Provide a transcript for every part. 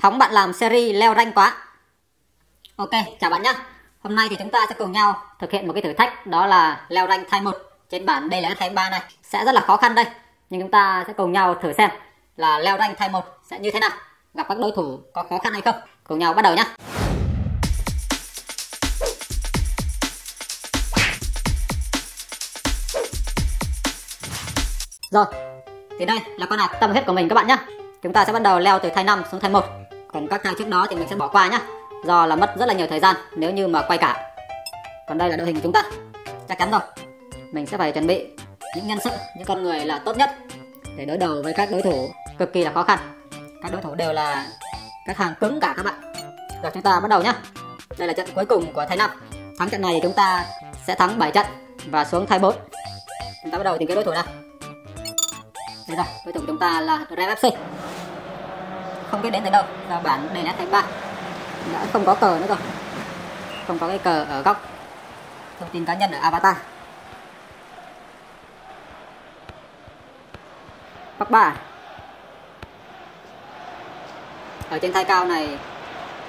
Phóng bạn làm series leo rank quá. Ok, chào bạn nhé. Hôm nay thì chúng ta sẽ cùng nhau thực hiện một cái thử thách đó là leo rank thay 1 trên bản đây là thay 3 này. Sẽ rất là khó khăn đây, nhưng chúng ta sẽ cùng nhau thử xem là leo rank thay 1 sẽ như thế nào. Gặp các đối thủ có khó khăn hay không. Cùng nhau bắt đầu nhé. Rồi, thì đây là con hạt tâm huyết của mình các bạn nhé. Chúng ta sẽ bắt đầu leo từ thay 5 xuống thay 1 còn các thang trước đó thì mình sẽ bỏ qua nhá. Do là mất rất là nhiều thời gian, nếu như mà quay cả. Còn đây là đội hình của chúng ta. Chắc chắn rồi. Mình sẽ phải chuẩn bị những nhân sự, những con người là tốt nhất để đối đầu với các đối thủ cực kỳ là khó khăn. Các đối thủ đều là các hàng cứng cả các bạn. Rồi chúng ta bắt đầu nhá. Đây là trận cuối cùng của thay năm thắng trận này thì chúng ta sẽ thắng 7 trận và xuống thay 4 chúng ta bắt đầu tìm cái đối thủ nào? Đây rồi, đối thủ của chúng ta là Rev FC không biết đến tới đâu. Và bản đề đã thành bại đã không có cờ nữa rồi. Không có cái cờ ở góc thông tin cá nhân ở avatar. Bắc ba ở trên thay cao này,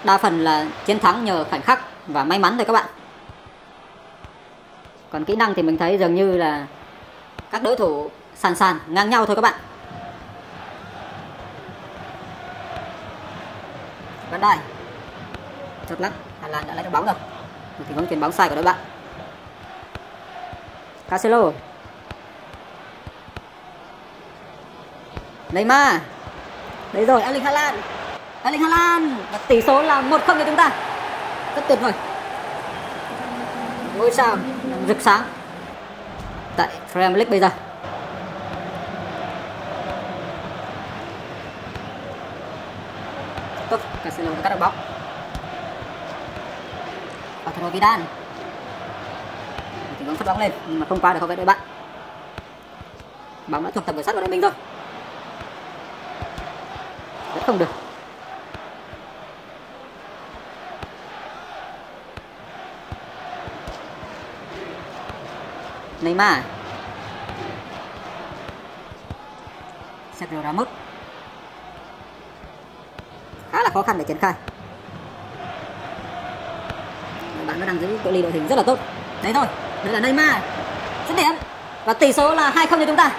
đa phần là chiến thắng nhờ khoảnh khắc và may mắn thôi các bạn. Còn kỹ năng thì mình thấy dường như là các đối thủ sàn sàn ngang nhau thôi các bạn. Vẫn đây chốt lắm. Hà Lan đã lấy được bóng rồi. Một tình huống chuyền bóng sai của đội bạn. Cancelo. Neymar. Đấy rồi, Erling Haaland. Erling Haaland, và tỷ số là một không cho chúng ta. Rất tuyệt vời. Ngôi sao rực sáng tại Premier League bây giờ. Tốt Cancelo đã cắt được bóng Arturo Vidal thì vẫn phát bóng lên, nhưng mà không qua được không vệ đội bạn. Bóng đã thuộc tầm kiểm soát của đội mình rồi. Vẫn không được. Neymar. Sergio Ramos khá là khó khăn để triển khai. Bạn nó đang giữ cự ly đội hình rất là tốt. Đấy thôi, đây là Neymar. Dứt điểm và tỷ số là 2 không cho chúng ta.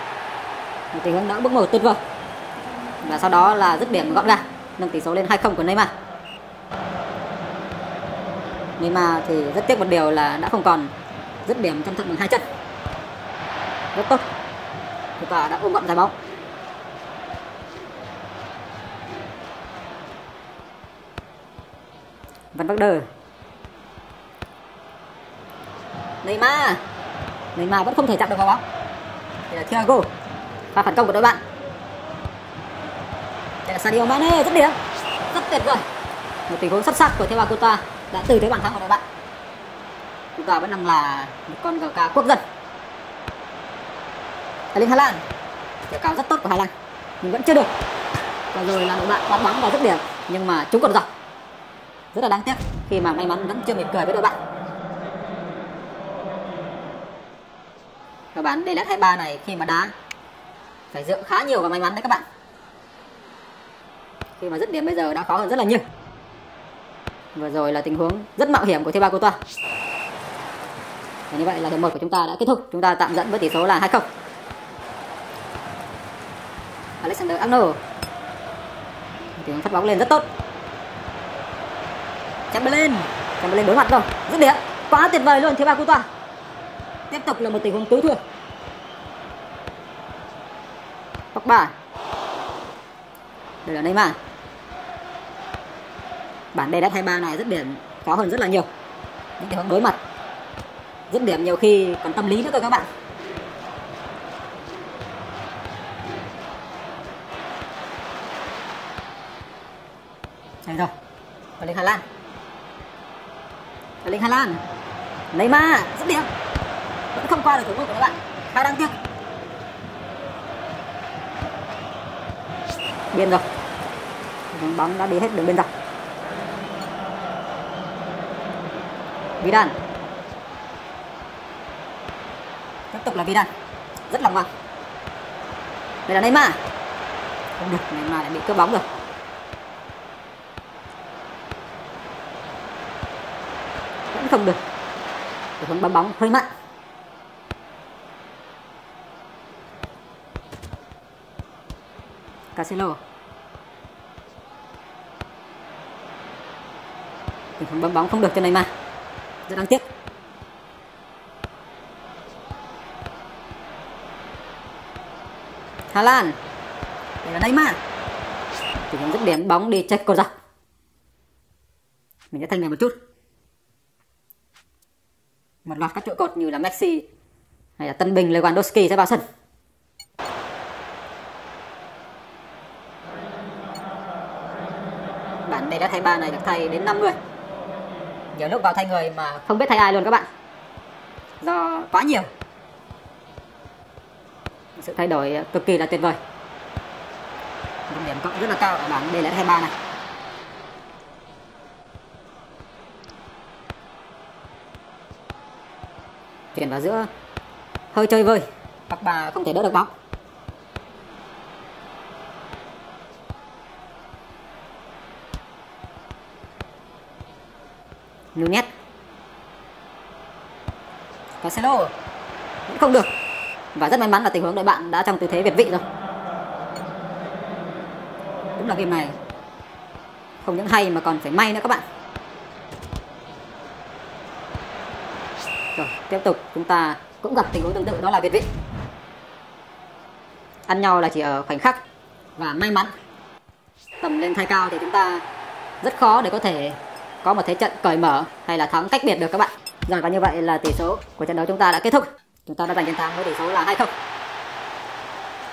Một tình huống đã bước mở tuyệt vời. Và sau đó là dứt điểm gọn gàng, nâng tỷ số lên 2 không của Neymar. Neymar thì rất tiếc một điều là đã không còn dứt điểm trong trận bằng hai chân rất tốt. Chúng ta đã ôm gọn giải bóng. Van Bắc Đờ Neymar. Neymar vẫn không thể chạm được vào bóng. Đây là Thiago. Pha phản công của đội bạn. Đây là Sadio Mane, rất điểm. Rất tuyệt vời. Một tình huống xuất sắc của Thiago Couta đã từ thế bàn thắng của đội bạn. Chúng vẫn đang là một con gà cá quốc dân. Erling Haaland. Chiều cao rất tốt của Hà Lan, nhưng vẫn chưa được. Và rồi là đội bạn bắn bóng vào rất điểm. Nhưng mà chúng còn dọc rất là đáng tiếc khi mà may mắn vẫn chưa mỉm cười với đội bạn. Các bạn để led 23 này khi mà đá phải dựa khá nhiều vào may mắn đấy các bạn. Khi mà dứt điểm bây giờ đã khó hơn rất là nhiều. Vừa rồi là tình huống rất mạo hiểm của Thiago Courtois. Và như vậy là hiệp một của chúng ta đã kết thúc. Chúng ta tạm dẫn với tỷ số là 2-0 Alexander Arnold. Tình huống phát bóng lên rất tốt. Chamberlain. Chamberlain đối mặt rồi. Dứt điểm. Quá tuyệt vời luôn, thiếu ba cú toa tiếp tục là một tình huống cứu thua Pogba đây là Neymar. Bản đề đất 23 này dứt điểm khó hơn rất là nhiều. Những tình huống đối mặt. Dứt điểm nhiều khi còn tâm lý nữa cơ các bạn. Đây rồi. Còn lên Hà Lan. Erling Lan, Neymar rất điểm vẫn không qua được thủ môn của các bạn. Khá đáng tiếc. Biên rồi. Bóng đã đi hết đường biên dọc Vidal. Tiếp tục là Vidal. Rất là ngoan đây là Neymar. Không được Neymar lại bị cướp bóng rồi. Không được. Tình vẫn bấm bóng hơi mạnh Casillo, tình vẫn bấm bóng không được cho Neymar. Rất đáng tiếc. Hà Lan. Đây là Neymar. Tình vẫn rất điểm bóng đi check cột dọc mình sẽ thanh này một chút loạt các trụ cột như là Messi hay là Tân Bình Lewandowski sẽ vào sân. Bản đây đã thay ba này được thay đến 5 người. Nhiều lúc vào thay người mà không biết thay ai luôn các bạn. Do quá nhiều. Sự thay đổi cực kỳ là tuyệt vời. Điểm cộng rất là cao ở bảng đây là thay ba này chuyển vào giữa. Hơi chơi vơi. Hoặc bà không thể đỡ được bóng. Nunez. Marcelo vẫn không được. Và rất may mắn là tình huống đội bạn đã trong tư thế việt vị rồi. Đúng là game này. Không những hay mà còn phải may nữa các bạn. Rồi, tiếp tục, chúng ta cũng gặp tình huống tương tự, đó là việt vị ăn nhau là chỉ ở khoảnh khắc và may mắn. Tầm lên thay cao thì chúng ta rất khó để có thể có một thế trận cởi mở hay là thắng cách biệt được các bạn. Rồi và như vậy là tỷ số của trận đấu chúng ta đã kết thúc. Chúng ta đã giành chiến thắng với tỷ số là 2-0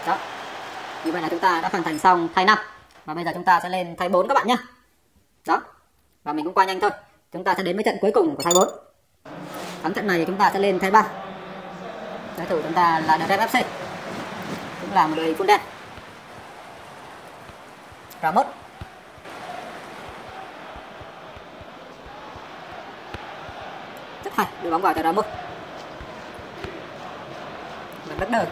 đó. Như vậy là chúng ta đã hoàn thành xong thay năm. Và bây giờ chúng ta sẽ lên thay 4 các bạn nhé. Đó. Và mình cũng qua nhanh thôi. Chúng ta sẽ đến với trận cuối cùng của thay 4 thắng trận này chúng ta sẽ lên thay Ba, đối thủ chúng ta là The FC cũng là một đội full đen. Ramos. Rất hay đưa bóng vào cho Ramos. Vẫn bất đời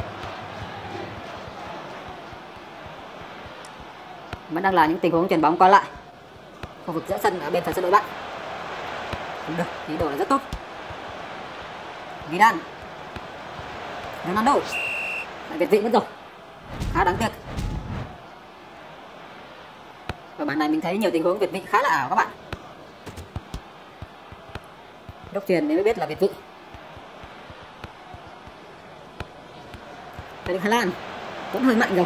vẫn đang là những tình huống chuyển bóng qua lại. Khu vực giữa sân ở bên phần sân đội bạn cũng được ý đồ là rất tốt. Vidal Ronaldo lại việt vị mất rồi. Khá đáng tiếc. Và bản này mình thấy nhiều tình huống việt vị khá là ảo các bạn. Đốc truyền mới biết là việt vị Erling Hà Lan vẫn hơi mạnh rồi.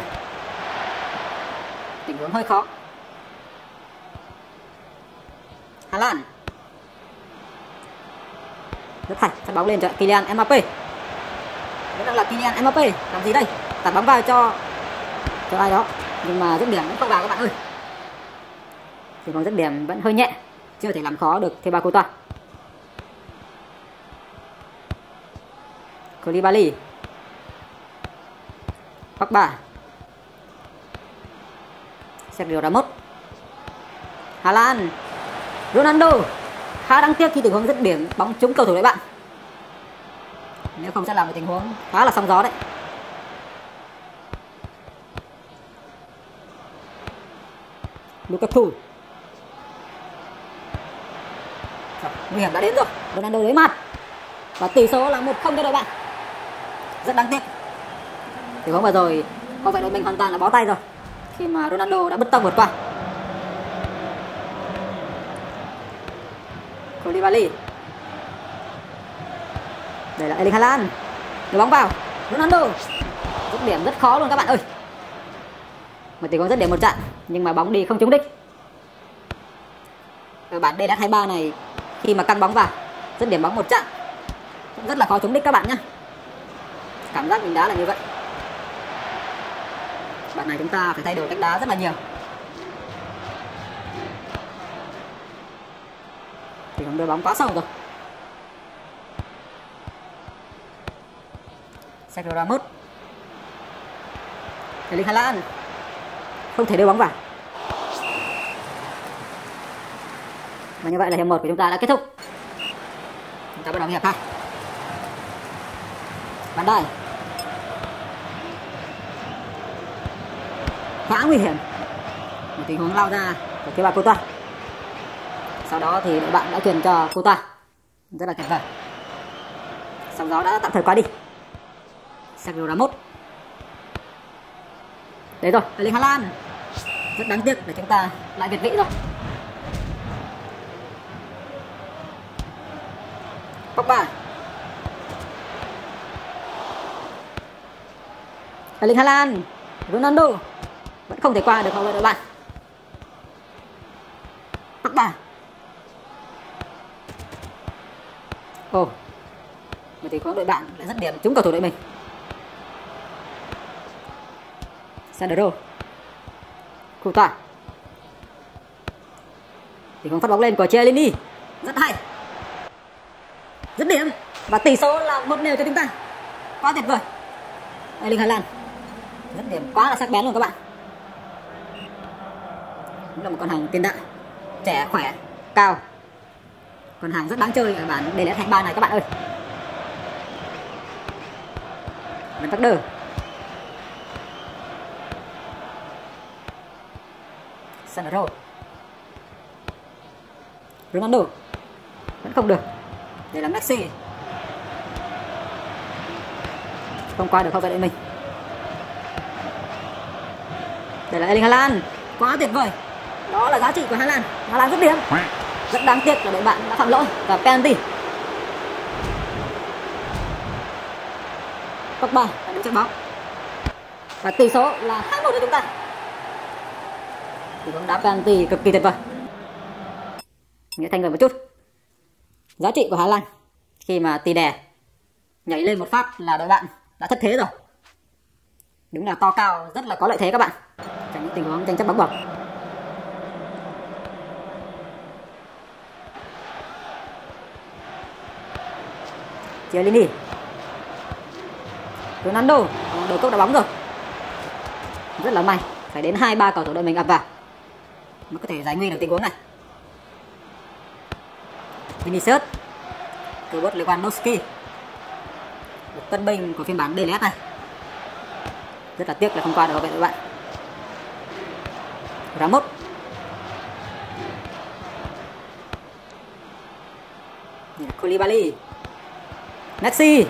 Tình huống hơi khó. Hà Lan rất Thành sẽ bóng lên cho Kylian Mbappe vẫn đang là Kylian Mbappe làm gì đây? Tạt bóng vào cho cho ai đó. Nhưng mà dứt điểm vẫn không vào các bạn ơi. Thì còn dứt điểm vẫn hơi nhẹ, chưa thể làm khó được Thibaut Courtois. Koulibaly. Pogba. Sergio Ramos. Hà Lan Ronaldo khá đáng tiếc khi tình huống dứt điểm bóng trúng cầu thủ đấy bạn. Nếu không sẽ là một tình huống khá là sóng gió đấy. Lucas rồi, nguy hiểm đã đến rồi. Ronaldo đối mặt. Và tỷ số là một không cho đội bạn. Rất đáng tiếc. Tình huống vừa rồi có vẻ đội mình hoàn toàn là bó tay rồi. Khi mà Ronaldo đã bứt tông vượt qua. Koulibaly. Đây là Erling Haaland. Đưa bóng vào. Ronaldo. Dứt điểm rất khó luôn các bạn ơi. Một tình huống rất điểm một trận, nhưng mà bóng đi không trúng đích. Ở bản đây đã thay ba này, khi mà căng bóng vào, dứt điểm bóng một trận, cũng rất là khó trúng đích các bạn nhé cảm giác mình đá là như vậy. Bạn này chúng ta phải thay đổi cách đá rất là nhiều. Không đưa bóng quá sâu rồi. Sergio Ramos Erling Haaland không thể đưa bóng vào. Và như vậy là hiệp một của chúng ta đã kết thúc. Chúng ta bắt đầu hiệp hai. Bàn đây quá nguy hiểm. Một tình huống lao ra của Thibaut Courtois sau đó thì bạn đã truyền cho cô ta rất là tuyệt vời. Sóng gió đã tạm thời qua đi. Sergio Ramos đấy rồi Erling Haaland rất đáng tiếc để chúng ta lại việt vĩ rồi. Pogba Erling Haaland Ronaldo vẫn không thể qua được hậu vệ đội bạn Pogba Ồ Mà thì có đội bạn lại rất điểm trúng cầu thủ đội mình. Sandro Khu tỏa Thì không phát bóng lên của Chiellini. Rất hay. Rất điểm. Và tỷ số là một đều cho chúng ta. Quá tuyệt vời. Erling Haaland Rất điểm quá là sắc bén luôn các bạn. Đúng là một con hàng tiền đạo. Trẻ, khỏe, Cao còn hàng rất đáng chơi ở bản để lẽ thành ba này, các bạn ơi. Vẫn tắc đờ. Sandro Ronaldo. Vẫn không được. Đây là Messi. Không qua được hậu vệ đội mình. Đây là Erling Haaland. Quá tuyệt vời. Đó là giá trị của Haaland. Haaland rất điểm rất đáng tiếc là đội bạn đã phạm lỗi và penalty. Pogba đã đứng trước bóng. Và tỷ số là 2-1 cho chúng ta. Thì bóng đá penalty cực kỳ tuyệt vời. Nghĩa thanh người một chút. Giá trị của Hà Lan khi mà tỷ đè nhảy lên một phát là đội bạn đã thất thế rồi. Đúng là to cao, rất là có lợi thế các bạn. Trong những tình huống tranh chấp bóng bổng. Chiellini Ronaldo đầu cốc đá bóng rồi. Rất là may, phải đến hai ba cầu thủ đội mình ập vào mới có thể giải nguy được tình huống này. Vinicius Robert Lewandowski. Một tân binh của phiên bản DLS này. Rất là tiếc là không qua được vậy các bạn. Ramos. Koulibaly. Messi,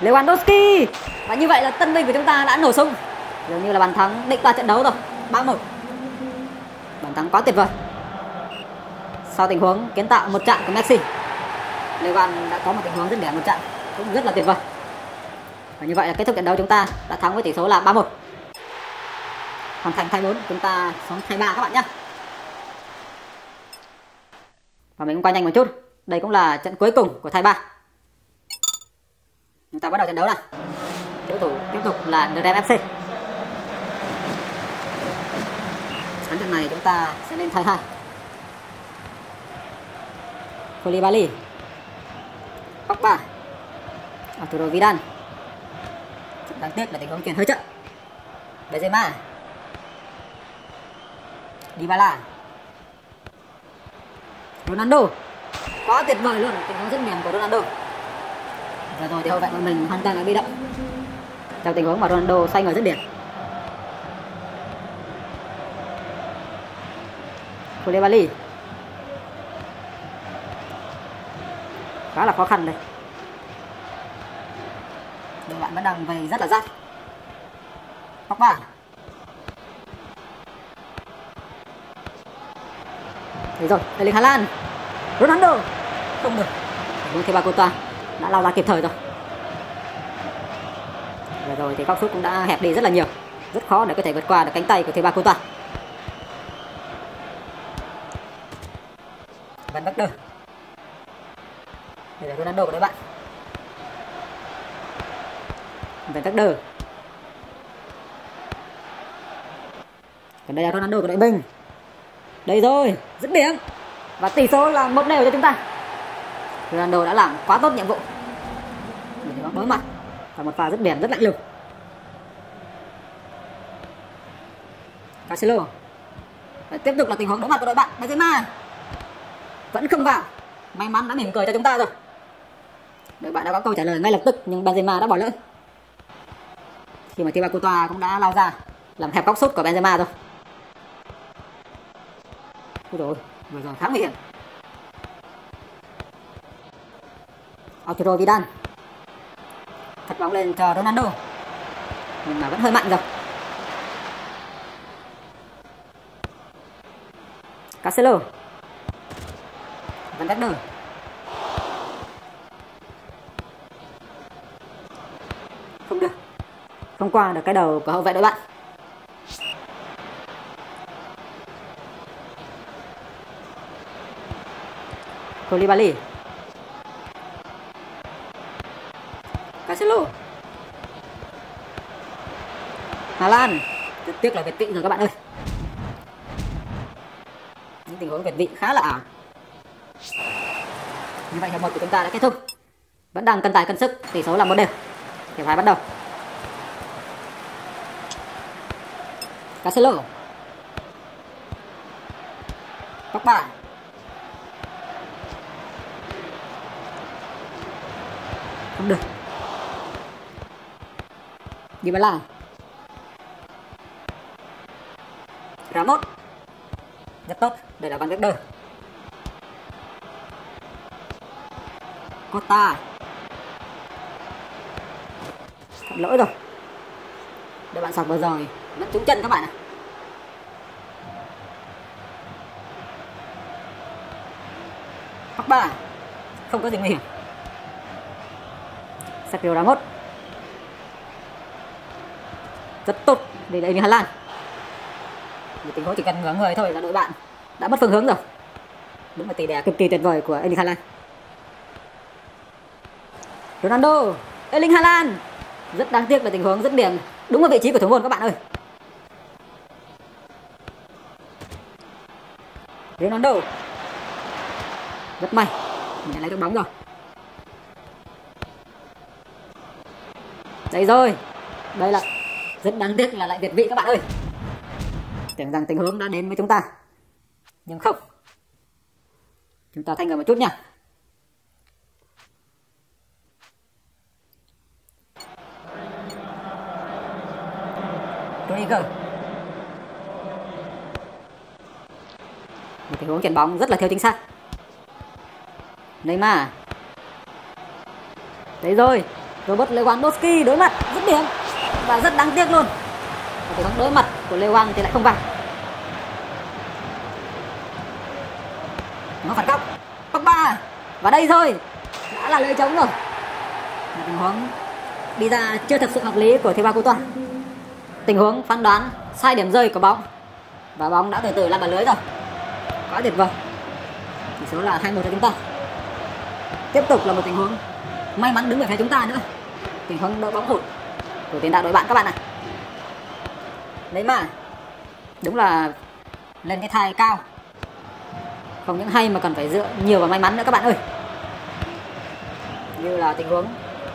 Lewandowski. Và như vậy là tân binh của chúng ta đã nổ sung dường như là bàn thắng định đoạt trận đấu rồi. 3-1 bàn thắng quá tuyệt vời. Sau tình huống kiến tạo một trận của Messi, Lewand đã có một tình huống dứt điểm một trận cũng rất là tuyệt vời. Và như vậy là kết thúc trận đấu chúng ta đã thắng với tỷ số là 3-1 hoàn thành thay 4 chúng ta xuống thay 3 các bạn nhé và mình cũng quay nhanh một chút. Đây cũng là trận cuối cùng của thay 3 chúng ta bắt đầu trận đấu này đối thủ tiếp tục là The Red FC Sẵn trận này chúng ta sẽ lên thay hai. Koulibaly. Pogba. Arturo Vidal. Đáng tiếc là tình huống chuyển hơi chậm. Benzema. Dybala. Ronaldo. Quá tuyệt vời luôn, tình huống rất điểm của Ronaldo và rồi thì hậu vệ của mình hoàn toàn là bị động. Trong tình huống mà Ronaldo xoay người rất điểm Koulibaly. Khá là khó khăn đây. Đội bạn vẫn đang về rất là rắt bạn Đấy rồi, Erling Haaland. Ronaldo. Không được. Đúng cô toàn đã lao ra kịp thời rồi. Vừa rồi thì góc sút cũng đã hẹp đi rất là nhiều. Rất khó để có thể vượt qua được cánh tay của Thibaut Toàn. Van Basten đây là Ronaldo của đội bạn. Van Basten còn đây là Ronaldo của đội mình đây rồi, dứt điểm. Và tỷ số là một đều cho chúng ta. Ronaldo đã làm quá tốt nhiệm vụ. Để đối mặt. Và một pha rất bền rất lạnh lùng. Cancelo. Và tiếp tục là tình huống đối mặt của đội bạn Benzema. Vẫn không vào. May mắn đã mỉm cười cho chúng ta rồi. Đội bạn đã có câu trả lời ngay lập tức, nhưng Benzema đã bỏ lỡ. Khi mà Thibaut Courtois cũng đã lao ra, làm hẹp góc sút của Benzema rồi. Ôi rồi vừa rồi khá nguy hiểm. Arturo Vidal thật bóng lên cho Ronaldo. Nhưng mà vẫn hơi mạnh rồi. Cancelo. Van Dijk không được. Không qua được cái đầu của hậu vệ đội bạn. Koulibaly Cancelo Hà Lan. Rất tiếc là Việt vị rồi các bạn ơi. Những tình huống Việt vị khá là ảo. Như vậy hiệp một của chúng ta đã kết thúc. Vẫn đang cân tài cân sức, Tỷ số là một đều. Hiệp hai bắt đầu. Cancelo. Pogba không được. Dybala. Ramos. Rất tốt, đây là Van Vector Costa. Thật lỗi rồi. Để bạn sọc vừa rồi Vẫn trúng chân các bạn ạ. Pogba Không có gì nguy hiểm. Sergio Ramos. Rất tốt, để đẩy Hà Lan một tình huống chỉ cần ngửa người thôi là đội bạn đã mất phương hướng rồi. Đúng là tỷ đè cực kỳ tuyệt vời của Erling Haaland. Ronaldo, Erling Haaland. Rất đáng tiếc là tình huống dứt điểm đúng ở vị trí của thủ môn các bạn ơi. Ronaldo. Rất may, mình đã lấy được bóng rồi. Đây rồi. Đây là rất đáng tiếc là lại việt vị các bạn ơi tưởng rằng tình huống đã đến với chúng ta. Nhưng không. Chúng ta thay người một chút nha. Trigger một tình huống chuyển bóng rất là thiếu chính xác. Neymar đấy rồi Robert Lewandowski đối mặt dứt điểm và rất đáng tiếc luôn. Một tình huống đối mặt của Lewan thì lại không vào. Nó phản góc ba, và đây thôi. Đã là lưới trống rồi. Một tình huống đi ra chưa thực sự hợp lý của Thêm Ba Cú Toàn. tình huống phán đoán sai điểm rơi của bóng. Và bóng đã từ từ lăn vào lưới rồi. Quá tuyệt vời. Tỷ số là hai một cho chúng ta. Tiếp tục là một tình huống may mắn đứng về phía chúng ta nữa. Tình huống đỡ bóng hụt của tiền đạo đội bạn các bạn ạ. à đấy mà. Đúng là lên cái thai cao. Không những hay mà còn phải dựa nhiều vào may mắn nữa các bạn ơi. Như là tình huống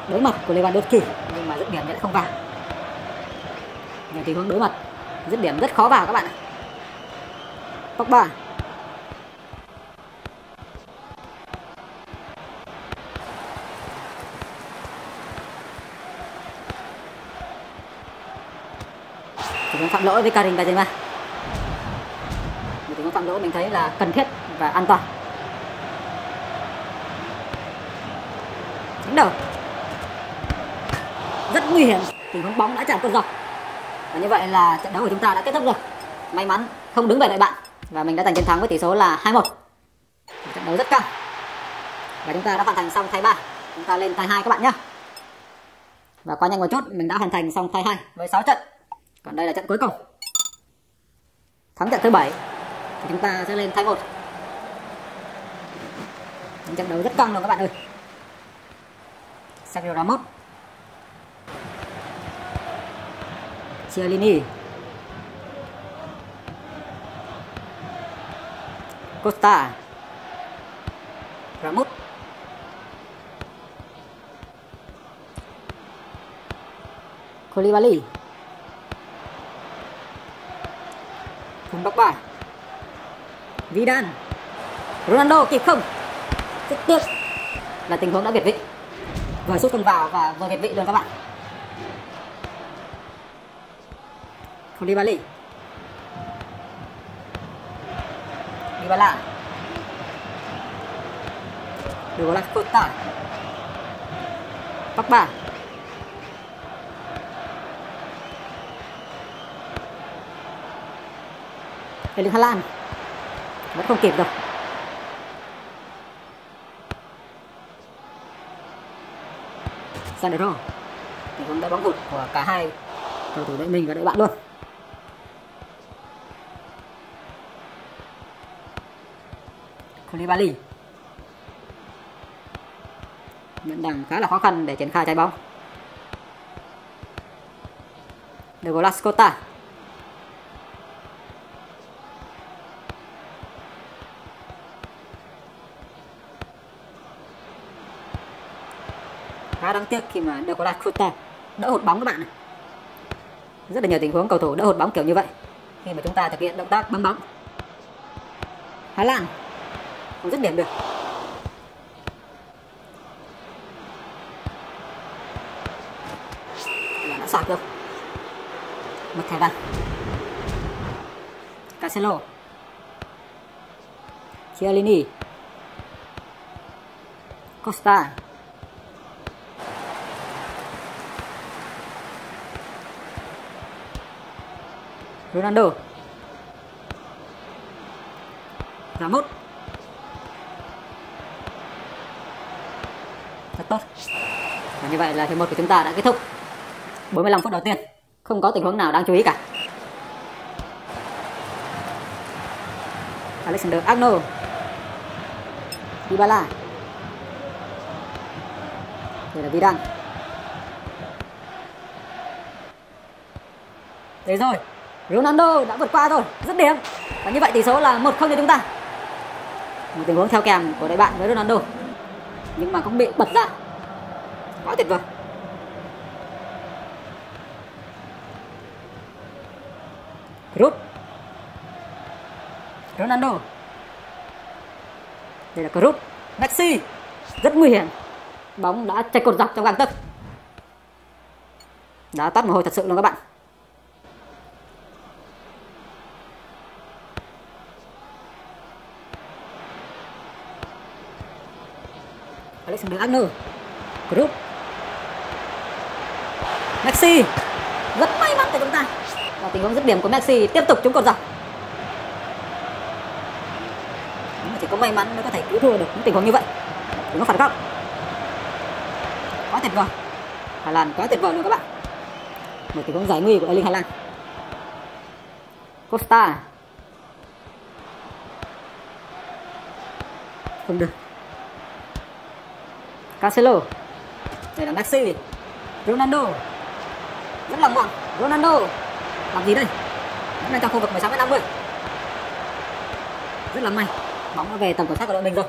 đối mặt của Lewandowski, nhưng mà dứt điểm vẫn không vào. Nhiều tình huống đối mặt, dứt điểm rất khó vào các bạn ạ. Pogba huống phạm lỗi với Karim Benzema. Một tình huống phạm lỗi mình thấy là cần thiết và an toàn. Đánh đầu. Rất nguy hiểm. Tình huống bóng đã chạm cột dọc và như vậy là trận đấu của chúng ta đã kết thúc rồi. May mắn không đứng về đội bạn. Và mình đã giành chiến thắng với tỷ số là 2-1 trận đấu rất căng. Và chúng ta đã hoàn thành xong thay 3 chúng ta lên thay 2 các bạn nhé và quá nhanh một chút, mình đã hoàn thành xong thay 2 với 6 trận còn đây là trận cuối cùng. Thắng trận thứ bảy, thì chúng ta sẽ lên thay một. Những trận đấu rất căng luôn các bạn ơi. Sergio Ramos. Chiellini. Costa. Ramos. Koulibaly. Cùng Pogba Vidal, Ronaldo kịp không? Rất tiếc là tình huống đã việt vị. Vừa sút không vào và vừa việt vị luôn các bạn. Koulibaly Dybala. Douglas bắc Pogba Erling Haaland vẫn không kịp đâu. Sandro tình huống đá bóng vụt của cả hai. Cầu thủ đội mình và đội bạn luôn. Koulibaly. Vẫn đang khá là khó khăn để triển khai trái bóng. Douglas Costa khá đáng tiếc khi mà Douglas Costa đỡ hụt bóng các bạn này rất là nhiều tình huống cầu thủ đỡ hụt bóng kiểu như vậy khi mà chúng ta thực hiện động tác bấm bóng. Hà Lan cũng rất điểm được. Là đã sạc được. một thẻ vàng. Cancelo. Chiellini. Costa. Ronaldo. Ramos rất tốt. Và như vậy là hiệp một của chúng ta đã kết thúc. 45 phút đầu tiên. Không có tình huống nào đáng chú ý cả. Alexander Arnold. Dybala. Đây là Vidal Đấy rồi. Ronaldo đã vượt qua rồi. Rất điểm và như vậy tỷ số là một không cho chúng ta. Một tình huống theo kèm của đội bạn với Ronaldo. Nhưng mà cũng bị bật ra. Quá tuyệt vời. Cruz, Ronaldo. Đây là Cruz Messi. Rất nguy hiểm. Bóng đã chạy cột dọc trong gang tấc. Đã tắt mồ hôi thật sự luôn các bạn. Alexander Arnold Group. Messi rất may mắn của chúng ta. Và tình huống dứt điểm của Messi tiếp tục trúng cột dọc. Chỉ có may mắn mới có thể cứu thua được những tình huống như vậy, đúng nó phản góc quá tuyệt vời. Hà Lan quá tuyệt vời luôn các bạn. Một tình huống giải nguy của Erling Haaland Costa. Không được. Cancelo. Đây là Messi. Ronaldo. Rất lòng mọn Ronaldo. Làm gì đây? Vẫn đang trong khu vực 16 m 50 rất là may. Bóng nó về tầm kiểm soát của đội mình rồi.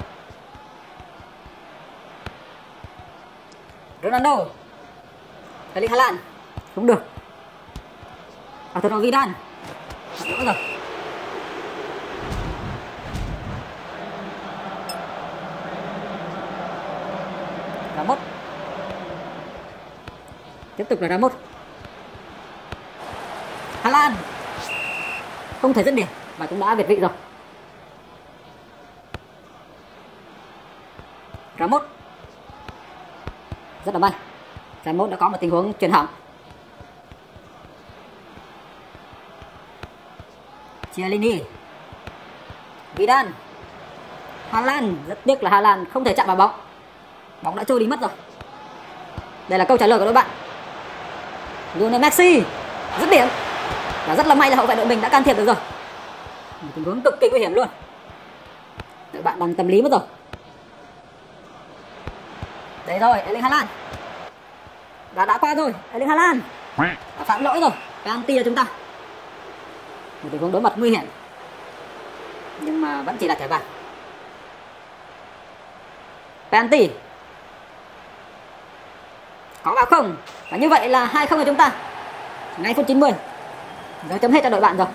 Ronaldo. Erling Haaland. Không được. Arturo Vidal. Đã rồi Ramos tiếp tục là Ramos Hà Lan. Không thể dứt điểm và cũng đã việt vị rồi. Ramos rất là may. Ramos đã có một tình huống chuyển hỏng Chiellini. Vidal Hà Lan. Rất tiếc là Hà Lan không thể chạm vào bóng. Bóng đã trôi đi mất rồi. Đây là câu trả lời của đội bạn. Lionel Messi. Dứt điểm. Và rất là may là hậu vệ đội mình đã can thiệp được rồi. Một tình huống cực kỳ nguy hiểm luôn. Đội bạn đang tâm lý mất rồi. Đấy rồi, Erling Haaland. Đã đã qua rồi, Erling Haaland. Đã phạm lỗi rồi penalty cho chúng ta. Một tình huống đối mặt nguy hiểm. Nhưng mà vẫn chỉ là thẻ vàng. Penalty có vào không? Và như vậy là hai không của chúng ta. Ngay phút 90 giờ chấm hết cho đội bạn rồi.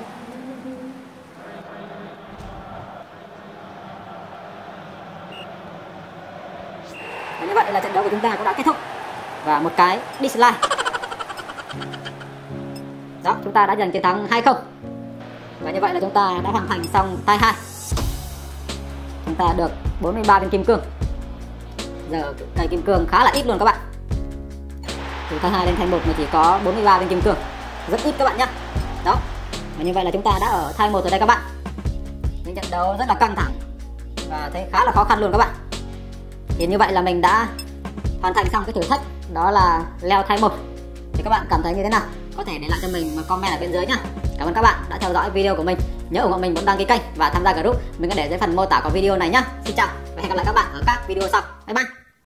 Và như vậy là trận đấu của chúng ta cũng đã kết thúc. Và một cái dislike. Đó, chúng ta đã giành chiến thắng 2-0 và như vậy là chúng ta đã hoàn thành xong tay hai. chúng ta được 43 viên kim cương. Giờ cây kim cương khá là ít luôn các bạn thang hai 2 lên thai 1 mà chỉ có 43 viên kim cương rất ít các bạn nhé đó. Và như vậy là chúng ta đã ở thai 1 rồi đây các bạn. Những trận đấu rất là căng thẳng và thấy khá là khó khăn luôn các bạn. Thì như vậy là mình đã hoàn thành xong cái thử thách, đó là leo thai 1 thì các bạn cảm thấy như thế nào? Có thể để lại cho mình một comment ở bên dưới nhá. Cảm ơn các bạn đã theo dõi video của mình. Nhớ ủng hộ mình bấm đăng ký kênh và tham gia group. Mình có để dưới phần mô tả của video này nhá. Xin chào và hẹn gặp lại các bạn ở các video sau. Bye bye.